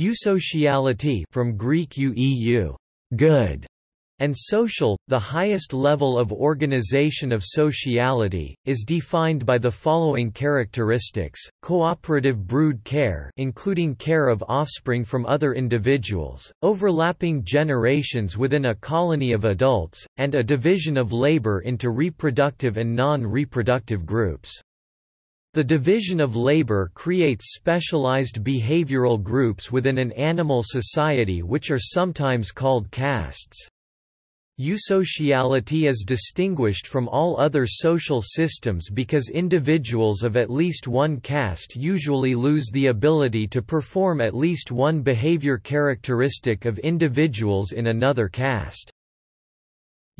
Eusociality from Greek ueu, good, and social, the highest level of organization of sociality, is defined by the following characteristics, cooperative brood care including care of offspring from other individuals, overlapping generations within a colony of adults, and a division of labor into reproductive and non-reproductive groups. The division of labor creates specialized behavioral groups within an animal society which are sometimes called castes. Eusociality is distinguished from all other social systems because individuals of at least one caste usually lose the ability to perform at least one behavior characteristic of individuals in another caste.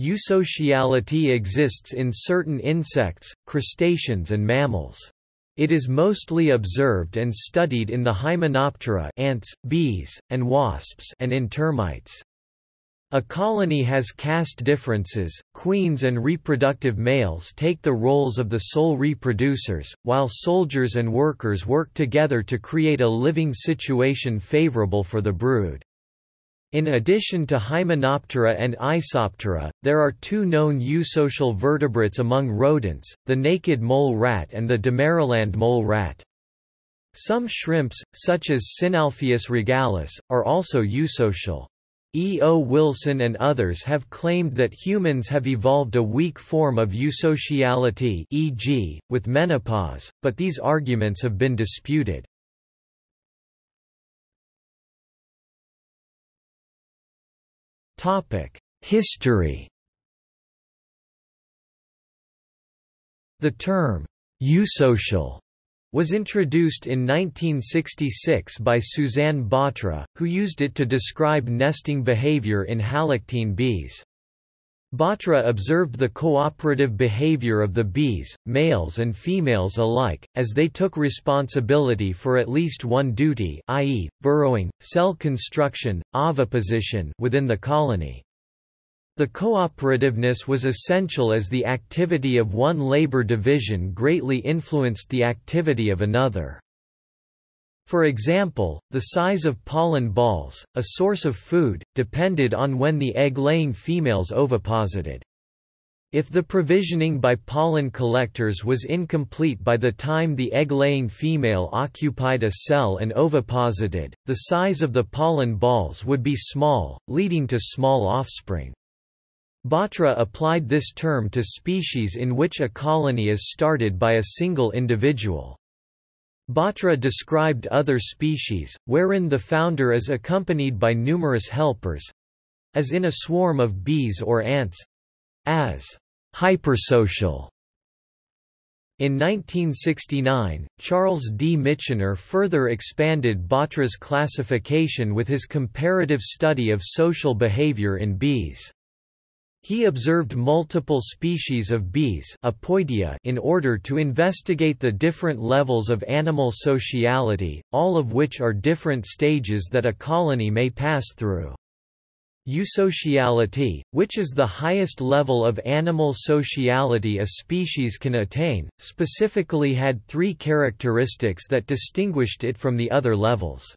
Eusociality exists in certain insects, crustaceans and mammals. It is mostly observed and studied in the Hymenoptera ants, bees, and wasps and in termites. A colony has caste differences, queens and reproductive males take the roles of the sole reproducers, while soldiers and workers work together to create a living situation favorable for the brood. In addition to Hymenoptera and Isoptera, there are two known eusocial vertebrates among rodents, the naked mole rat and the Damaraland mole rat. Some shrimps, such as Synalpheus regalis, are also eusocial. E. O. Wilson and others have claimed that humans have evolved a weak form of eusociality e.g., with menopause, but these arguments have been disputed. History The term, eusocial was introduced in 1966 by Suzanne Batra, who used it to describe nesting behavior in halictine bees. Batra observed the cooperative behavior of the bees, males and females alike, as they took responsibility for at least one duty i.e., burrowing, cell construction, oviposition within the colony. The cooperativeness was essential as the activity of one labor division greatly influenced the activity of another. For example, the size of pollen balls, a source of food, depended on when the egg-laying females oviposited. If the provisioning by pollen collectors was incomplete by the time the egg-laying female occupied a cell and oviposited, the size of the pollen balls would be small, leading to small offspring. Batra applied this term to species in which a colony is started by a single individual. Batra described other species, wherein the founder is accompanied by numerous helpers—as in a swarm of bees or ants—as hypersocial. In 1969, Charles D. Michener further expanded Batra's classification with his comparative study of social behavior in bees. He observed multiple species of bees in order to investigate the different levels of animal sociality, all of which are different stages that a colony may pass through. Eusociality, which is the highest level of animal sociality a species can attain, specifically had three characteristics that distinguished it from the other levels.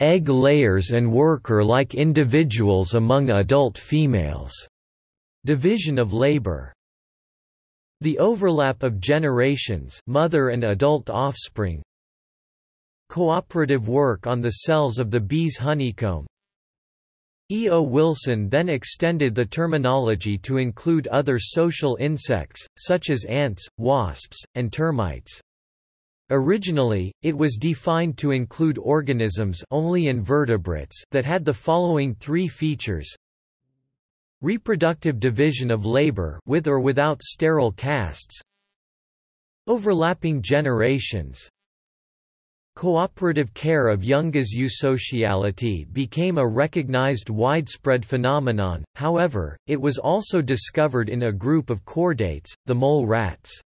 Egg layers and worker-like individuals among adult females. Division of labor. The overlap of generations mother and adult offspring Cooperative work on the cells of the bee's honeycomb E. O. Wilson then extended the terminology to include other social insects, such as ants, wasps, and termites. Originally, it was defined to include organisms only invertebrates that had the following three features. Reproductive division of labor with or without sterile castes Overlapping generations. Cooperative care of youngas eusociality became a recognized widespread phenomenon, however, it was also discovered in a group of chordates, the mole rats.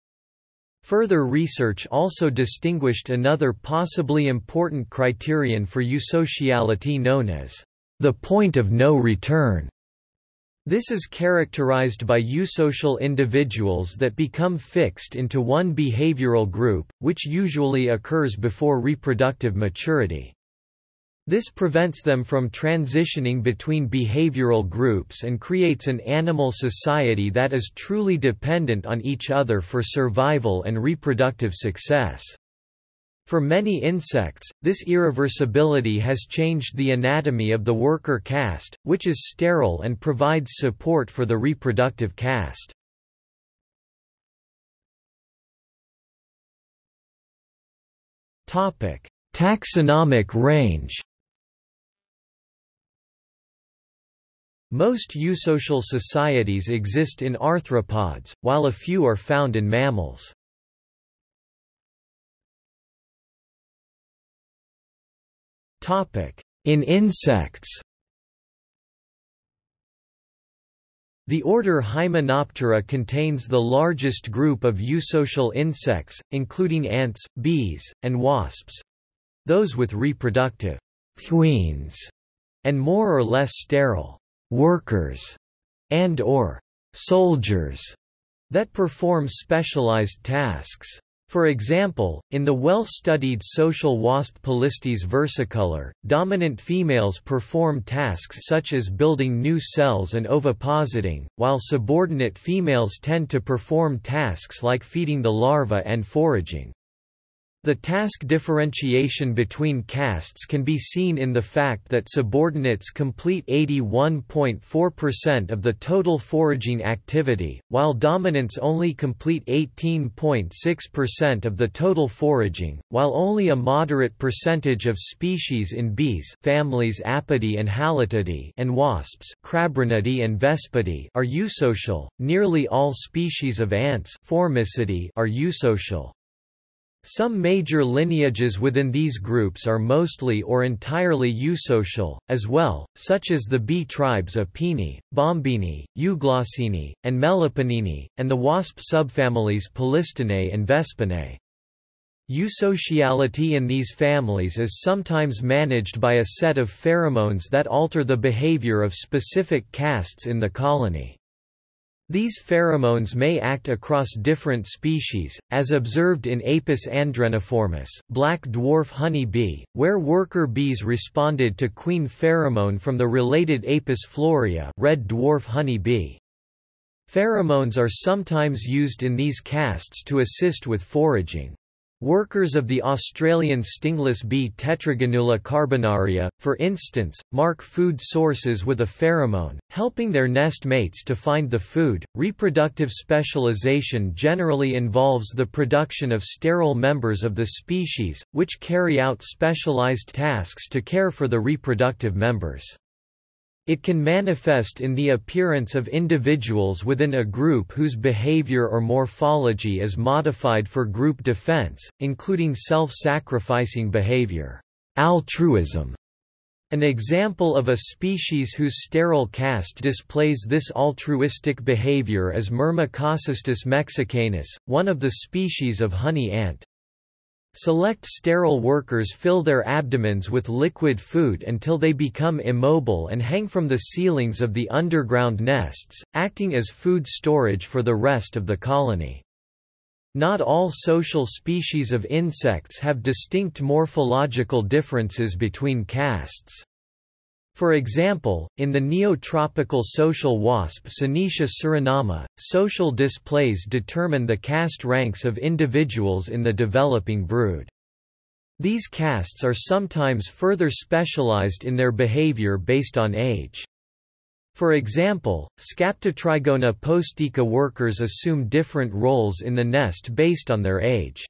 Further research also distinguished another possibly important criterion for eusociality known as the point of no return. This is characterized by eusocial individuals that become fixed into one behavioral group, which usually occurs before reproductive maturity. This prevents them from transitioning between behavioral groups and creates an animal society that is truly dependent on each other for survival and reproductive success. For many insects, this irreversibility has changed the anatomy of the worker caste, which is sterile and provides support for the reproductive caste. Taxonomic range Most eusocial societies exist in arthropods, while a few are found in mammals. In insects. The order Hymenoptera contains the largest group of eusocial insects, including ants, bees, and wasps—those with reproductive queens and more or less sterile workers and or soldiers that perform specialized tasks. For example, in the well-studied social wasp Polistes versicolor, dominant females perform tasks such as building new cells and ovipositing, while subordinate females tend to perform tasks like feeding the larva and foraging. The task differentiation between castes can be seen in the fact that subordinates complete 81.4% of the total foraging activity, while dominants only complete 18.6% of the total foraging, while only a moderate percentage of species in bees families Apidae and Halictidae and wasps Crabronidae and Vespidae are eusocial. Nearly all species of ants Formicidae are eusocial. Some major lineages within these groups are mostly or entirely eusocial, as well, such as the bee tribes Apini, Bombini, Euglossini, and Meliponini, and the wasp subfamilies Polistinae and Vespinae. Eusociality in these families is sometimes managed by a set of pheromones that alter the behavior of specific castes in the colony. These pheromones may act across different species, as observed in Apis andreniformis black dwarf honey bee, where worker bees responded to queen pheromone from the related Apis florea red dwarf honey bee. Pheromones are sometimes used in these castes to assist with foraging. Workers of the Australian stingless bee Tetragonula carbonaria, for instance, mark food sources with a pheromone, helping their nest mates to find the food. Reproductive specialization generally involves the production of sterile members of the species, which carry out specialized tasks to care for the reproductive members. It can manifest in the appearance of individuals within a group whose behavior or morphology is modified for group defense, including self-sacrificing behavior altruism. An example of a species whose sterile caste displays this altruistic behavior is Myrmecocystus mexicanus, one of the species of honey ant. Select sterile workers fill their abdomens with liquid food until they become immobile and hang from the ceilings of the underground nests, acting as food storage for the rest of the colony. Not all social species of insects have distinct morphological differences between castes. For example, in the neotropical social wasp Synoeca surinama, social displays determine the caste ranks of individuals in the developing brood. These castes are sometimes further specialized in their behavior based on age. For example, Scaptotrigona postica workers assume different roles in the nest based on their age.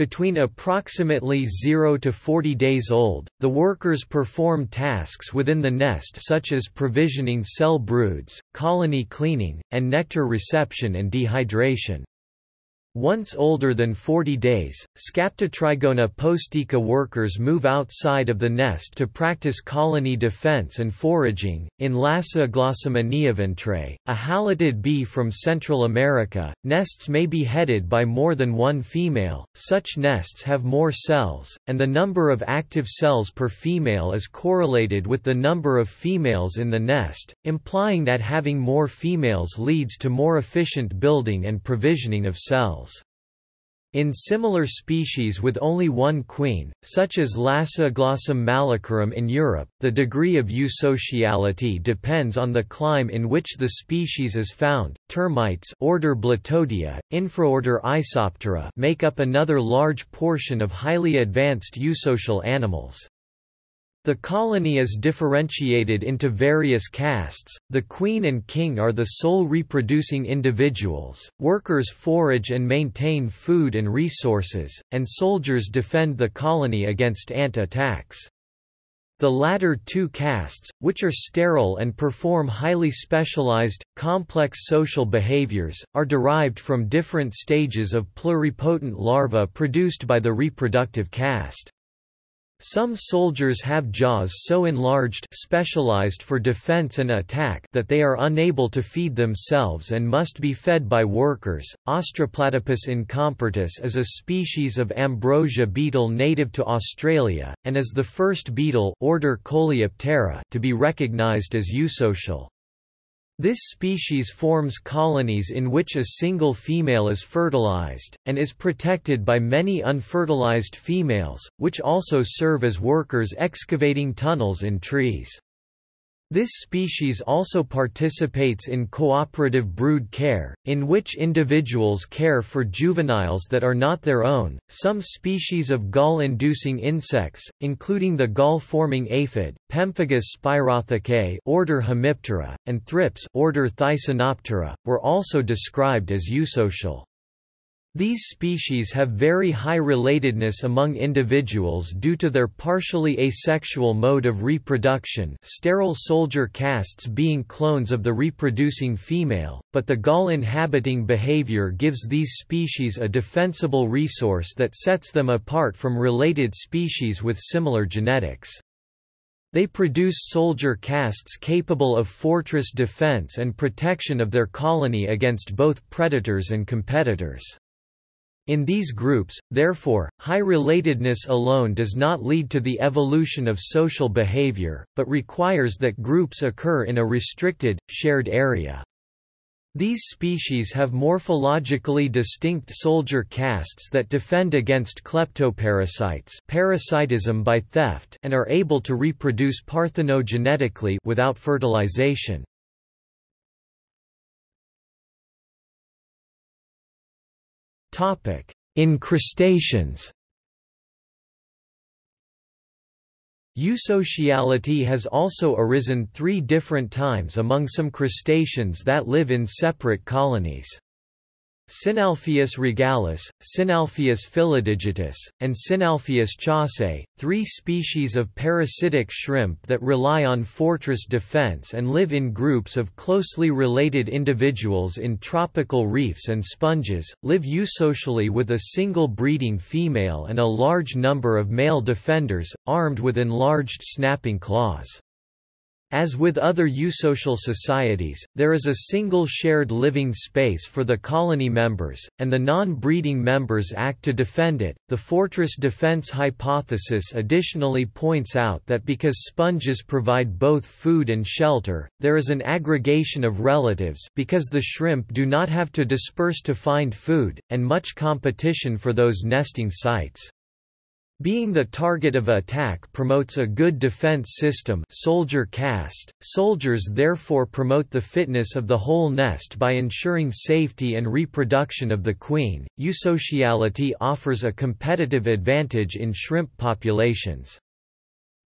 Between approximately 0 to 40 days old, the workers perform tasks within the nest such as provisioning cell broods, colony cleaning, and nectar reception and dehydration. Once older than 40 days, Scaptotrigona postica workers move outside of the nest to practice colony defense and foraging. In Lasioglossum aeneiventre, a halictid bee from Central America, nests may be headed by more than one female. Such nests have more cells, and the number of active cells per female is correlated with the number of females in the nest, implying that having more females leads to more efficient building and provisioning of cells. In similar species with only one queen, such as Lasioglossum malachurum in Europe, the degree of eusociality depends on the clime in which the species is found. Termites order Blattodea, infraorder Isoptera make up another large portion of highly advanced eusocial animals. The colony is differentiated into various castes, the queen and king are the sole reproducing individuals, workers forage and maintain food and resources, and soldiers defend the colony against ant attacks. The latter two castes, which are sterile and perform highly specialized, complex social behaviors, are derived from different stages of pluripotent larvae produced by the reproductive caste. Some soldiers have jaws so enlarged specialized for defense and attack that they are unable to feed themselves and must be fed by workers. Austroplatypus incompertus is a species of ambrosia beetle native to Australia, and is the first beetle order Coleoptera to be recognized as eusocial. This species forms colonies in which a single female is fertilized, and is protected by many unfertilized females, which also serve as workers excavating tunnels in trees. This species also participates in cooperative brood care, in which individuals care for juveniles that are not their own. Some species of gall-inducing insects, including the gall-forming aphid, Pemphigus spyrothecae, order Hemiptera, and thrips, order Thysanoptera, were also described as eusocial. These species have very high relatedness among individuals due to their partially asexual mode of reproduction sterile soldier castes being clones of the reproducing female, but the gall-inhabiting behavior gives these species a defensible resource that sets them apart from related species with similar genetics. They produce soldier castes capable of fortress defense and protection of their colony against both predators and competitors. In these groups, therefore, high relatedness alone does not lead to the evolution of social behavior, but requires that groups occur in a restricted, shared area. These species have morphologically distinct soldier castes that defend against kleptoparasites parasitism by theft and are able to reproduce parthenogenetically without fertilization. In crustaceans Eusociality has also arisen three different times among some crustaceans that live in separate colonies. Synalpheus regalis, Synalpheus filidigitus, and Synalpheus chacei, three species of parasitic shrimp that rely on fortress defense and live in groups of closely related individuals in tropical reefs and sponges, live eusocially with a single breeding female and a large number of male defenders, armed with enlarged snapping claws. As with other eusocial societies, there is a single shared living space for the colony members, and the non-breeding members act to defend it. The fortress defense hypothesis additionally points out that because sponges provide both food and shelter, there is an aggregation of relatives because the shrimp do not have to disperse to find food, and much competition for those nesting sites. Being the target of attack promotes a good defense system soldier caste. Soldiers therefore promote the fitness of the whole nest by ensuring safety and reproduction of the queen. Eusociality offers a competitive advantage in shrimp populations.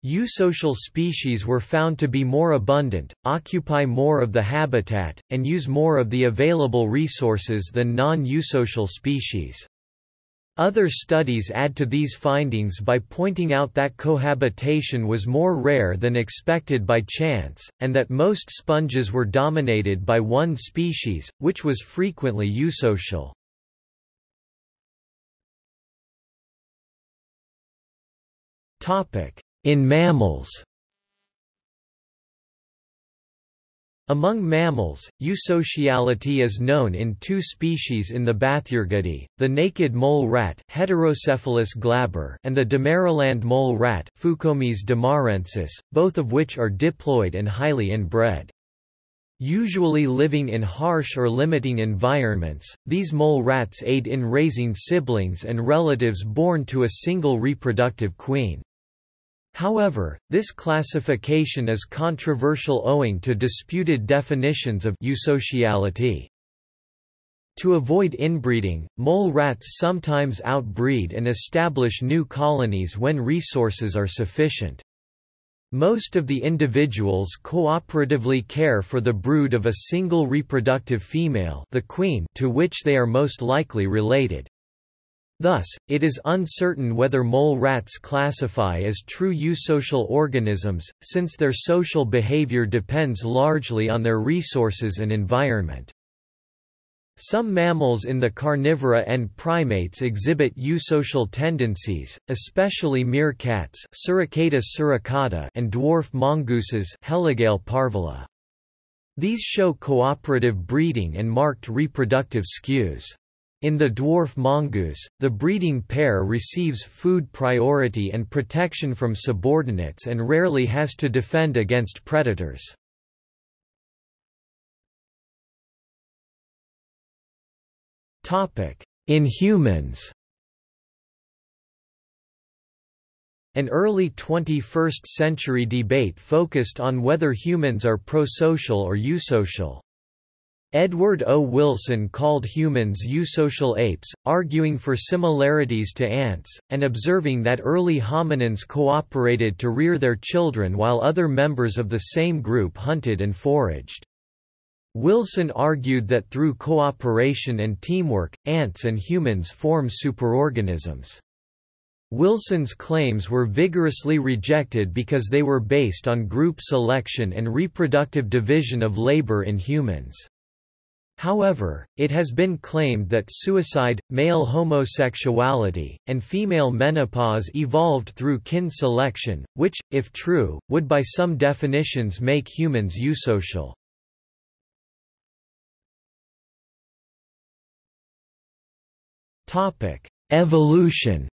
Eusocial species were found to be more abundant, occupy more of the habitat, and use more of the available resources than non-eusocial species. Other studies add to these findings by pointing out that cohabitation was more rare than expected by chance, and that most sponges were dominated by one species, which was frequently eusocial. In mammals Among mammals, eusociality is known in two species in the Bathyergidae, the naked mole rat Heterocephalus glaber and the Damaraland mole rat Fukomys damarensis, both of which are diploid and highly inbred. Usually living in harsh or limiting environments, these mole rats aid in raising siblings and relatives born to a single reproductive queen. However, this classification is controversial owing to disputed definitions of eusociality. To avoid inbreeding, mole rats sometimes outbreed and establish new colonies when resources are sufficient. Most of the individuals cooperatively care for the brood of a single reproductive female the queen to which they are most likely related. Thus, it is uncertain whether mole rats classify as true eusocial organisms, since their social behavior depends largely on their resources and environment. Some mammals in the carnivora and primates exhibit eusocial tendencies, especially meerkats Suricata suricatta and dwarf mongooses Helogale parvula. These show cooperative breeding and marked reproductive skews. In the dwarf mongoose, the breeding pair receives food priority and protection from subordinates and rarely has to defend against predators. In humans An early 21st-century debate focused on whether humans are prosocial or eusocial. Edward O. Wilson called humans eusocial apes, arguing for similarities to ants, and observing that early hominins cooperated to rear their children while other members of the same group hunted and foraged. Wilson argued that through cooperation and teamwork, ants and humans form superorganisms. Wilson's claims were vigorously rejected because they were based on group selection and reproductive division of labor in humans. However, it has been claimed that suicide, male homosexuality, and female menopause evolved through kin selection, which, if true, would by some definitions make humans eusocial. Evolution.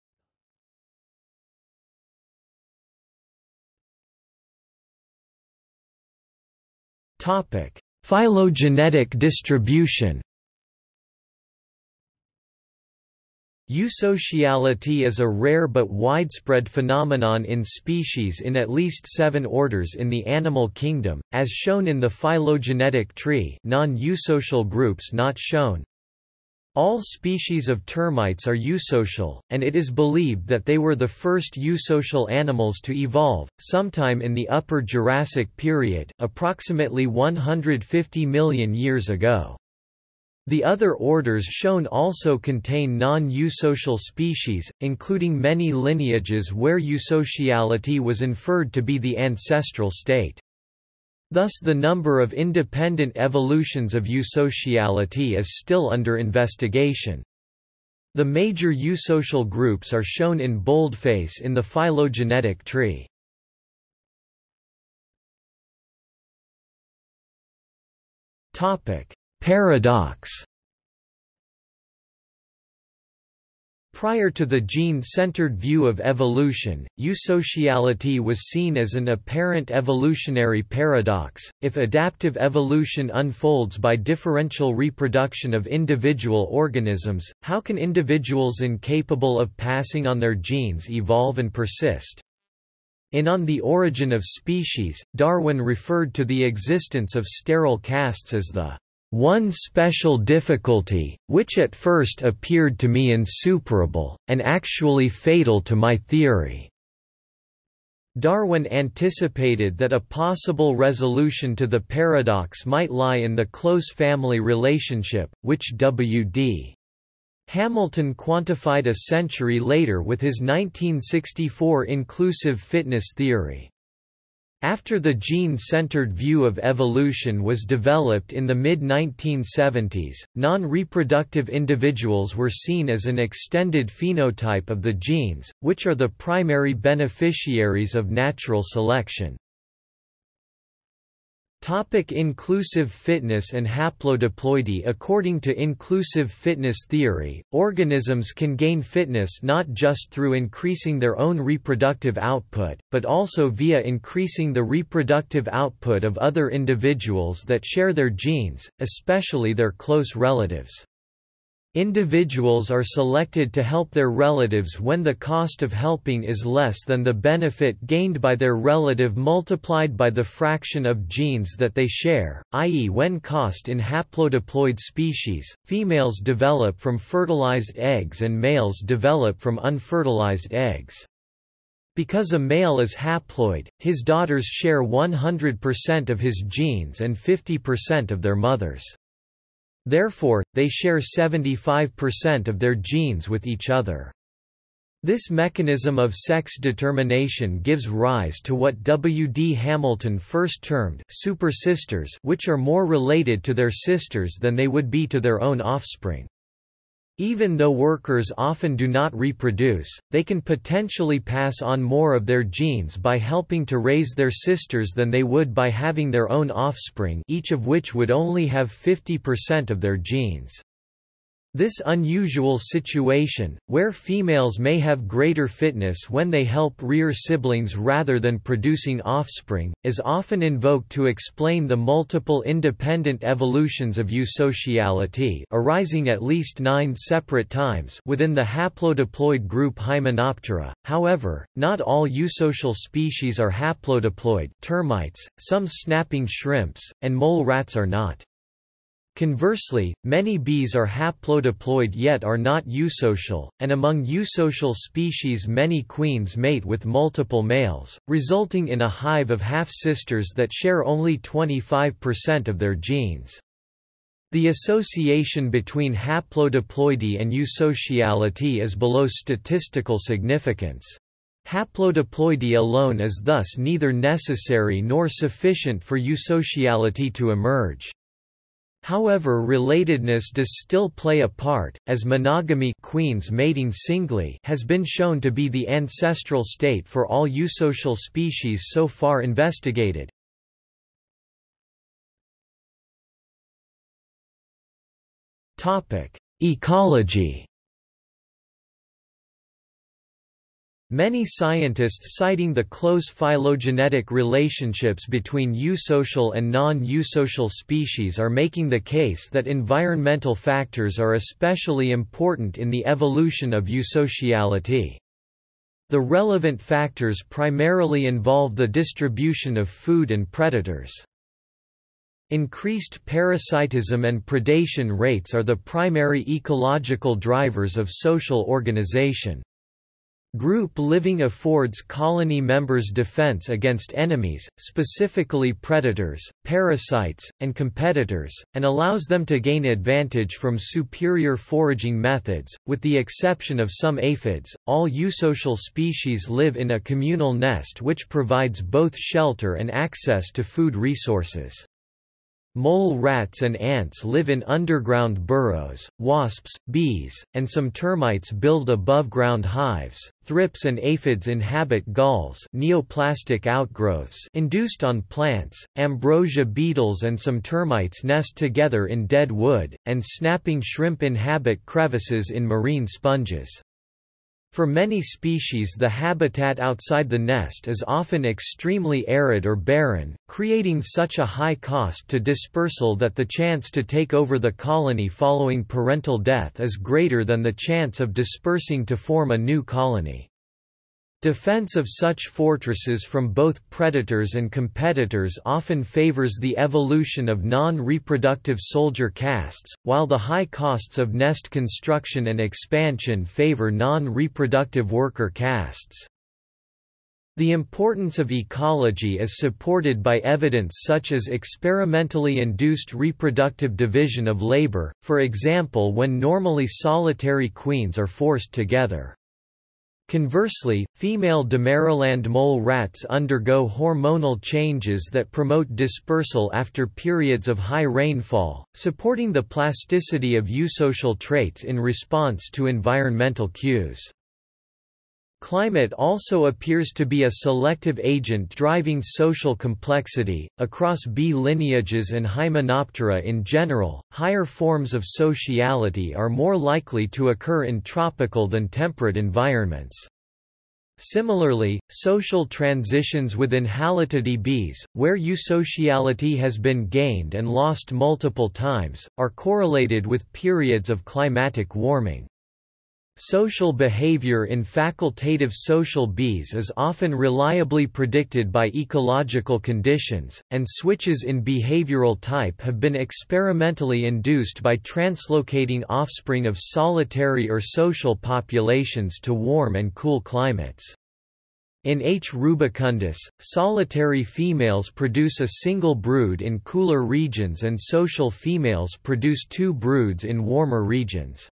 Topic: Phylogenetic distribution. Eusociality is a rare but widespread phenomenon in species in at least seven orders in the animal kingdom, as shown in the phylogenetic tree non-eusocial groups not shown, all species of termites are eusocial, and it is believed that they were the first eusocial animals to evolve, sometime in the Upper Jurassic period, approximately 150 million years ago. The other orders shown also contain non-eusocial species, including many lineages where eusociality was inferred to be the ancestral state. Thus the number of independent evolutions of eusociality is still under investigation. The major eusocial groups are shown in boldface in the phylogenetic tree. Paradox Prior to the gene-centered view of evolution, eusociality was seen as an apparent evolutionary paradox. If adaptive evolution unfolds by differential reproduction of individual organisms, how can individuals incapable of passing on their genes evolve and persist? In On the Origin of Species, Darwin referred to the existence of sterile castes as the one special difficulty, which at first appeared to me insuperable, and actually fatal to my theory. Darwin anticipated that a possible resolution to the paradox might lie in the close family relationship, which W.D. Hamilton quantified a century later with his 1964 inclusive fitness theory. After the gene-centered view of evolution was developed in the mid-1970s, non-reproductive individuals were seen as an extended phenotype of the genes, which are the primary beneficiaries of natural selection. Topic inclusive fitness and haplodiploidy According to inclusive fitness theory, organisms can gain fitness not just through increasing their own reproductive output, but also via increasing the reproductive output of other individuals that share their genes, especially their close relatives. Individuals are selected to help their relatives when the cost of helping is less than the benefit gained by their relative multiplied by the fraction of genes that they share, i.e. when cost in haplodiploid species, females develop from fertilized eggs and males develop from unfertilized eggs. Because a male is haploid, his daughters share 100% of his genes and 50% of their mother's. Therefore, they share 75% of their genes with each other. This mechanism of sex determination gives rise to what W. D. Hamilton first termed super sisters which are more related to their sisters than they would be to their own offspring. Even though workers often do not reproduce, they can potentially pass on more of their genes by helping to raise their sisters than they would by having their own offspring each of which would only have 50% of their genes. This unusual situation, where females may have greater fitness when they help rear siblings rather than producing offspring, is often invoked to explain the multiple independent evolutions of eusociality arising at least nine separate times within the haplodiploid group Hymenoptera. However, not all eusocial species are haplodiploid termites, some snapping shrimps, and mole rats are not. Conversely, many bees are haplodiploid yet are not eusocial, and among eusocial species many queens mate with multiple males, resulting in a hive of half-sisters that share only 25% of their genes. The association between haplodiploidy and eusociality is below statistical significance. Haplodiploidy alone is thus neither necessary nor sufficient for eusociality to emerge. However relatedness does still play a part, as monogamy queens mating singly has been shown to be the ancestral state for all eusocial species so far investigated. Ecology Many scientists citing the close phylogenetic relationships between eusocial and non-eusocial species are making the case that environmental factors are especially important in the evolution of eusociality. The relevant factors primarily involve the distribution of food and predators. Increased parasitism and predation rates are the primary ecological drivers of social organization. Group living affords colony members defense against enemies, specifically predators, parasites, and competitors, and allows them to gain advantage from superior foraging methods. With the exception of some aphids, all eusocial species live in a communal nest which provides both shelter and access to food resources. Mole rats and ants live in underground burrows, wasps, bees, and some termites build above-ground hives. Thrips and aphids inhabit galls neoplastic outgrowths induced on plants, ambrosia beetles and some termites nest together in dead wood, and snapping shrimp inhabit crevices in marine sponges. For many species the habitat outside the nest is often extremely arid or barren, creating such a high cost to dispersal that the chance to take over the colony following parental death is greater than the chance of dispersing to form a new colony. Defense of such fortresses from both predators and competitors often favors the evolution of non-reproductive soldier castes, while the high costs of nest construction and expansion favor non-reproductive worker castes. The importance of ecology is supported by evidence such as experimentally induced reproductive division of labor, for example when normally solitary queens are forced together. Conversely, female Damaraland mole rats undergo hormonal changes that promote dispersal after periods of high rainfall, supporting the plasticity of eusocial traits in response to environmental cues. Climate also appears to be a selective agent driving social complexity. Across bee lineages and Hymenoptera in general, higher forms of sociality are more likely to occur in tropical than temperate environments. Similarly, social transitions within Halictidae bees, where eusociality has been gained and lost multiple times, are correlated with periods of climatic warming. Social behavior in facultative social bees is often reliably predicted by ecological conditions, and switches in behavioral type have been experimentally induced by translocating offspring of solitary or social populations to warm and cool climates. In H. rubicundus, solitary females produce a single brood in cooler regions and social females produce two broods in warmer regions.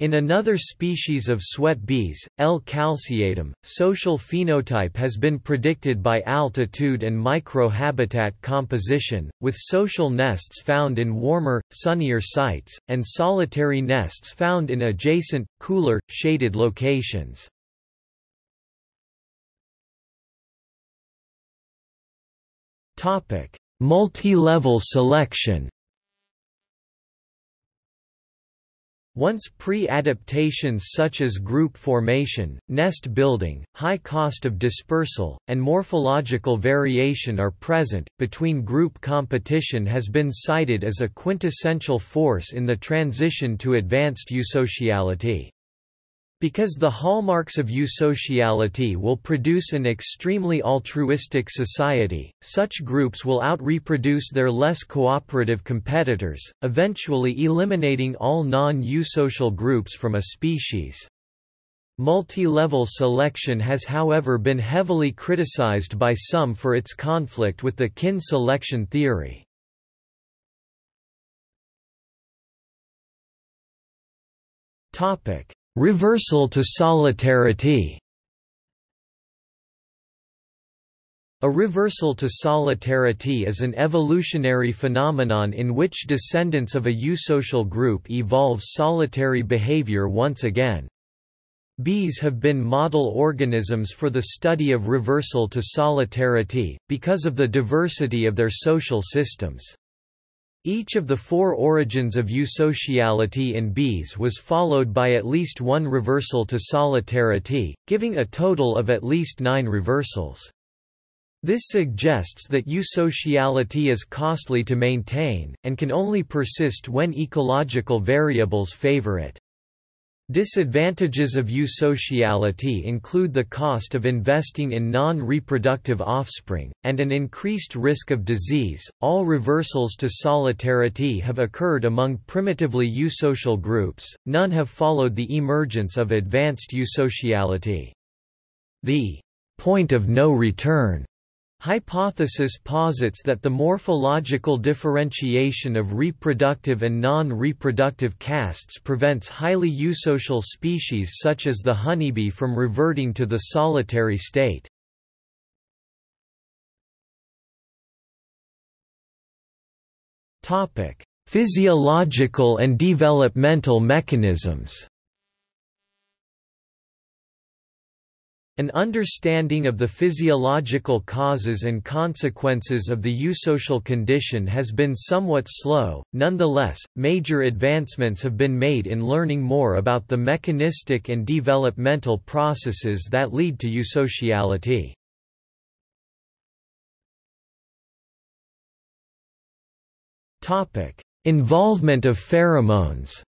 In another species of sweat bees, L. calceatum, social phenotype has been predicted by altitude and microhabitat composition, with social nests found in warmer, sunnier sites, and solitary nests found in adjacent, cooler, shaded locations. Multi-level selection Once pre-adaptations such as group formation, nest building, high cost of dispersal, and morphological variation are present, between group competition has been cited as a quintessential force in the transition to advanced eusociality. Because the hallmarks of eusociality will produce an extremely altruistic society, such groups will out-reproduce their less cooperative competitors, eventually eliminating all non-eusocial groups from a species. Multi-level selection has however been heavily criticized by some for its conflict with the kin selection theory. Topic Reversal to solitarity A reversal to solitarity is an evolutionary phenomenon in which descendants of a eusocial group evolve solitary behavior once again. Bees have been model organisms for the study of reversal to solitarity, because of the diversity of their social systems. Each of the four origins of eusociality in bees was followed by at least one reversal to solitarity, giving a total of at least nine reversals. This suggests that eusociality is costly to maintain, and can only persist when ecological variables favor it. Disadvantages of eusociality include the cost of investing in non-reproductive offspring, and an increased risk of disease. All reversals to solitarity have occurred among primitively eusocial groups, none have followed the emergence of advanced eusociality. The point of no return Hypothesis posits that the morphological differentiation of reproductive and non-reproductive castes prevents highly eusocial species such as the honeybee from reverting to the solitary state. Physiological and developmental mechanisms An understanding of the physiological causes and consequences of the eusocial condition has been somewhat slow, nonetheless, major advancements have been made in learning more about the mechanistic and developmental processes that lead to eusociality. Involvement of pheromones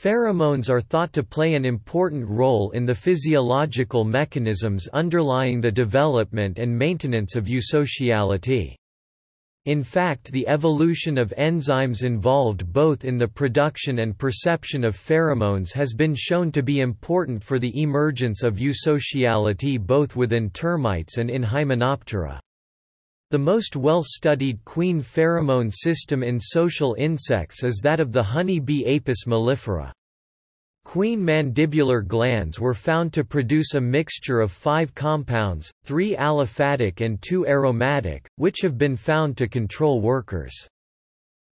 Pheromones are thought to play an important role in the physiological mechanisms underlying the development and maintenance of eusociality. In fact the evolution of enzymes involved both in the production and perception of pheromones has been shown to be important for the emergence of eusociality both within termites and in Hymenoptera. The most well-studied queen pheromone system in social insects is that of the honey bee Apis mellifera. Queen mandibular glands were found to produce a mixture of five compounds, three aliphatic and two aromatic, which have been found to control workers.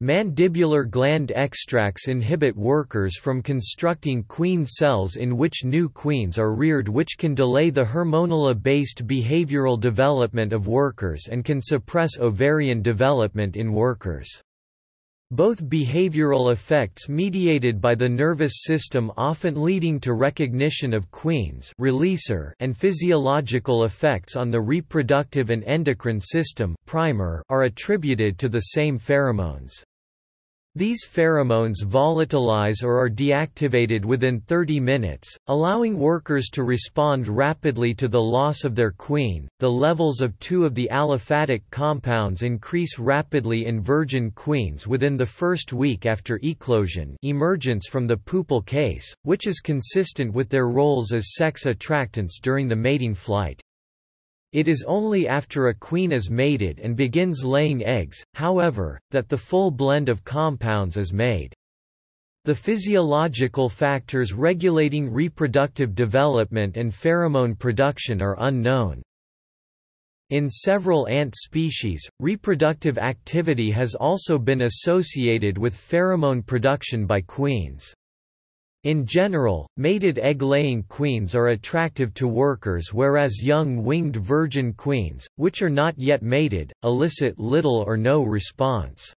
Mandibular gland extracts inhibit workers from constructing queen cells in which new queens are reared which can delay the hormonal-based behavioral development of workers and can suppress ovarian development in workers. Both behavioral effects mediated by the nervous system often leading to recognition of queens releaser and physiological effects on the reproductive and endocrine system primer are attributed to the same pheromones. These pheromones volatilize or are deactivated within 30 minutes, allowing workers to respond rapidly to the loss of their queen. The levels of two of the aliphatic compounds increase rapidly in virgin queens within the first week after eclosion, emergence from the pupal case, which is consistent with their roles as sex attractants during the mating flight. It is only after a queen is mated and begins laying eggs, however, that the full blend of compounds is made. The physiological factors regulating reproductive development and pheromone production are unknown. In several ant species, reproductive activity has also been associated with pheromone production by queens. In general, mated egg-laying queens are attractive to workers whereas young winged virgin queens, which are not yet mated, elicit little or no response.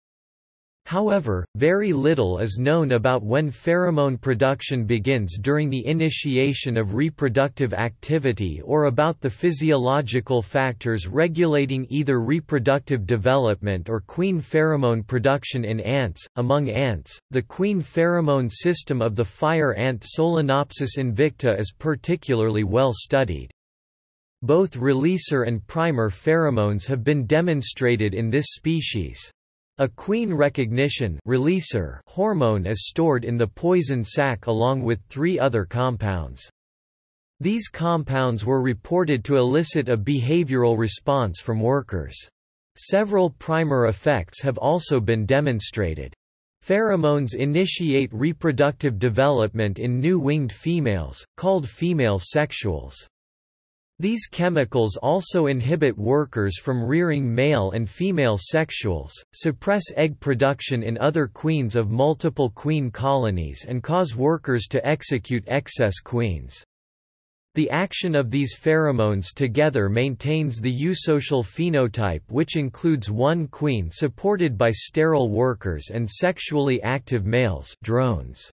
However, very little is known about when pheromone production begins during the initiation of reproductive activity or about the physiological factors regulating either reproductive development or queen pheromone production in ants. Among ants, the queen pheromone system of the fire ant Solenopsis invicta is particularly well studied. Both releaser and primer pheromones have been demonstrated in this species. A queen recognition releaser hormone is stored in the poison sac along with three other compounds. These compounds were reported to elicit a behavioral response from workers. Several primer effects have also been demonstrated. Pheromones initiate reproductive development in new winged females, called female sexuals. These chemicals also inhibit workers from rearing male and female sexuals, suppress egg production in other queens of multiple queen colonies and cause workers to execute excess queens. The action of these pheromones together maintains the eusocial phenotype which includes one queen supported by sterile workers and sexually active males drones.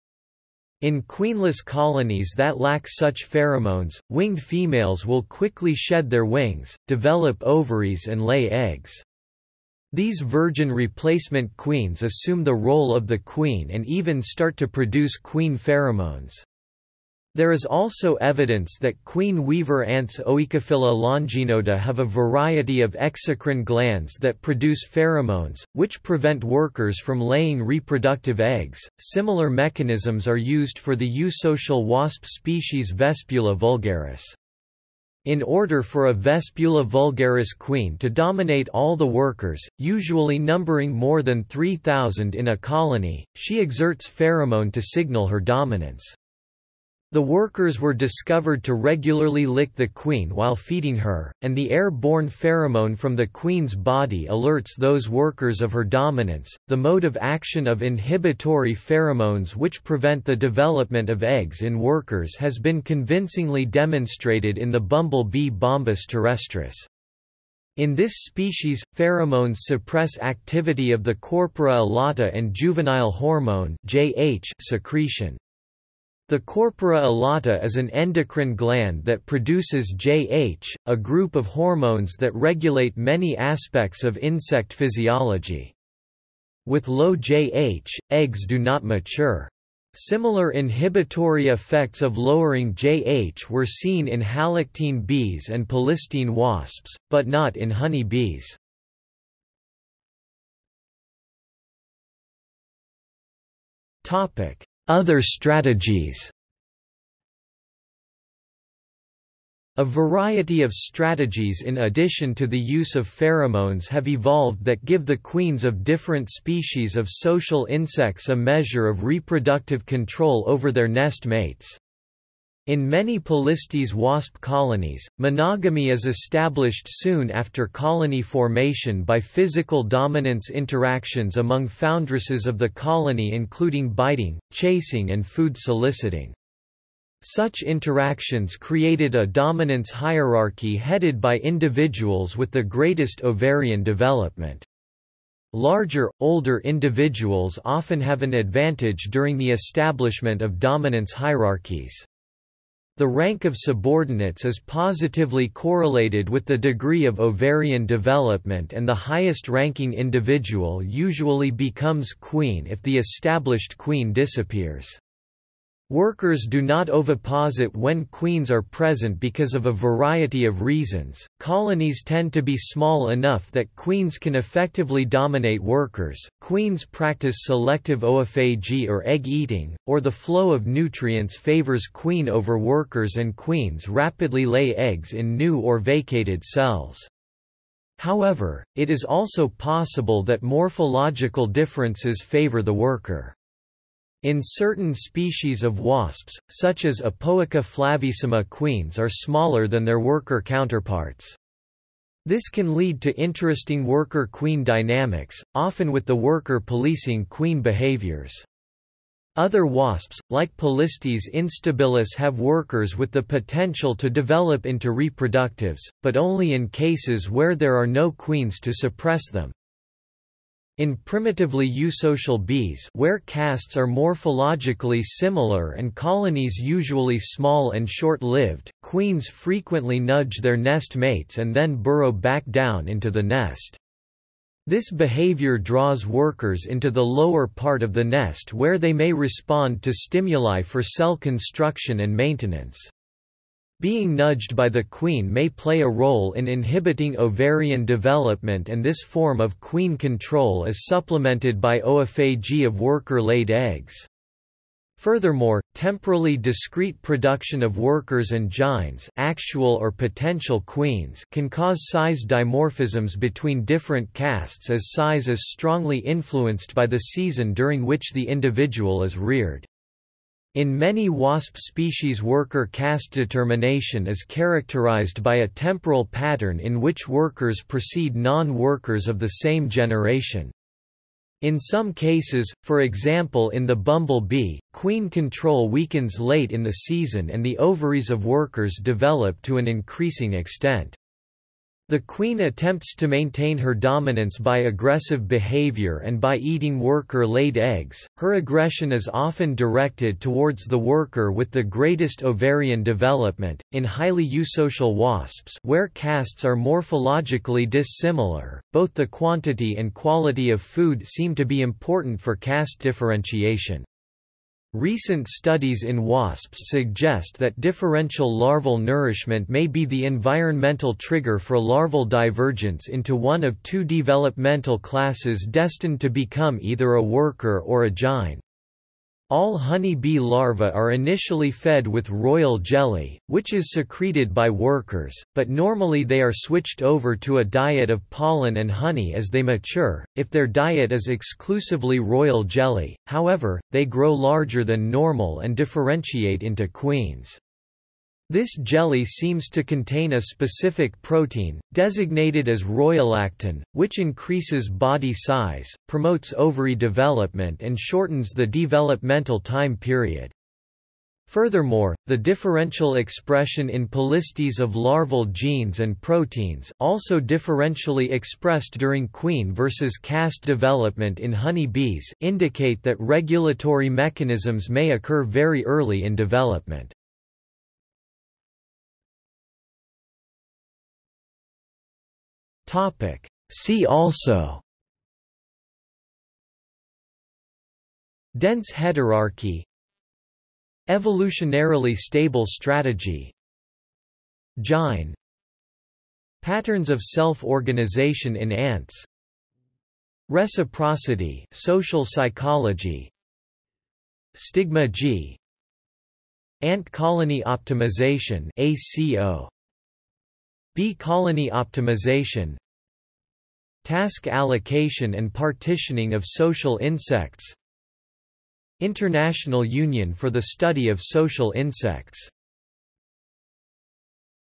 In queenless colonies that lack such pheromones, winged females will quickly shed their wings, develop ovaries and lay eggs. These virgin replacement queens assume the role of the queen and even start to produce queen pheromones. There is also evidence that queen weaver ants Oecophylla longinoda have a variety of exocrine glands that produce pheromones, which prevent workers from laying reproductive eggs. Similar mechanisms are used for the eusocial wasp species Vespula vulgaris. In order for a Vespula vulgaris queen to dominate all the workers, usually numbering more than 3,000 in a colony, she exerts pheromone to signal her dominance. The workers were discovered to regularly lick the queen while feeding her, and the air-borne pheromone from the queen's body alerts those workers of her dominance. The mode of action of inhibitory pheromones which prevent the development of eggs in workers has been convincingly demonstrated in the bumblebee Bombus terrestris. In this species, pheromones suppress activity of the corpora allata and juvenile hormone secretion. The corpora allata is an endocrine gland that produces JH, a group of hormones that regulate many aspects of insect physiology. With low JH, eggs do not mature. Similar inhibitory effects of lowering JH were seen in halictine bees and polistine wasps, but not in honey bees. Topic: other strategies A variety of strategies in addition to the use of pheromones have evolved that give the queens of different species of social insects a measure of reproductive control over their nest mates. In many Polistes wasp colonies, monogyny is established soon after colony formation by physical dominance interactions among foundresses of the colony including biting, chasing and food soliciting. Such interactions created a dominance hierarchy headed by individuals with the greatest ovarian development. Larger, older individuals often have an advantage during the establishment of dominance hierarchies. The rank of subordinates is positively correlated with the degree of ovarian development and the highest-ranking individual usually becomes queen if the established queen disappears. Workers do not oviposit when queens are present because of a variety of reasons. Colonies tend to be small enough that queens can effectively dominate workers. Queens practice selective oophagy or egg eating, or the flow of nutrients favors queen over workers and queens rapidly lay eggs in new or vacated cells. However, it is also possible that morphological differences favor the worker. In certain species of wasps, such as Apoica flavissima queens are smaller than their worker counterparts. This can lead to interesting worker-queen dynamics, often with the worker policing queen behaviors. Other wasps, like Polistes instabilis have workers with the potential to develop into reproductives, but only in cases where there are no queens to suppress them. In primitively eusocial bees where castes are morphologically similar and colonies usually small and short-lived, queens frequently nudge their nest mates and then burrow back down into the nest. This behavior draws workers into the lower part of the nest where they may respond to stimuli for cell construction and maintenance. Being nudged by the queen may play a role in inhibiting ovarian development and this form of queen control is supplemented by oophagy of worker-laid eggs. Furthermore, temporally discrete production of workers and gynes actual or potential queens can cause size dimorphisms between different castes as size is strongly influenced by the season during which the individual is reared. In many wasp species worker caste determination is characterized by a temporal pattern in which workers precede non-workers of the same generation. In some cases, for example in the bumble bee, queen control weakens late in the season and the ovaries of workers develop to an increasing extent. The queen attempts to maintain her dominance by aggressive behavior and by eating worker-laid eggs. Her aggression is often directed towards the worker with the greatest ovarian development. In highly eusocial wasps, where castes are morphologically dissimilar, both the quantity and quality of food seem to be important for caste differentiation. Recent studies in wasps suggest that differential larval nourishment may be the environmental trigger for larval divergence into one of two developmental classes destined to become either a worker or a gyne. All honey bee larvae are initially fed with royal jelly, which is secreted by workers, but normally they are switched over to a diet of pollen and honey as they mature. If their diet is exclusively royal jelly, however, they grow larger than normal and differentiate into queens. This jelly seems to contain a specific protein, designated as royalactin, which increases body size, promotes ovary development and shortens the developmental time period. Furthermore, the differential expression in Polistes of larval genes and proteins also differentially expressed during queen versus caste development in honey bees indicate that regulatory mechanisms may occur very early in development. Topic. See also. Dense heterarchy. Evolutionarily stable strategy. Gyne Patterns of self-organization in ants. Reciprocity social psychology. Stigmergy. Ant colony optimization ACO Bee colony optimization Task allocation and partitioning of social insects. International Union for the Study of Social Insects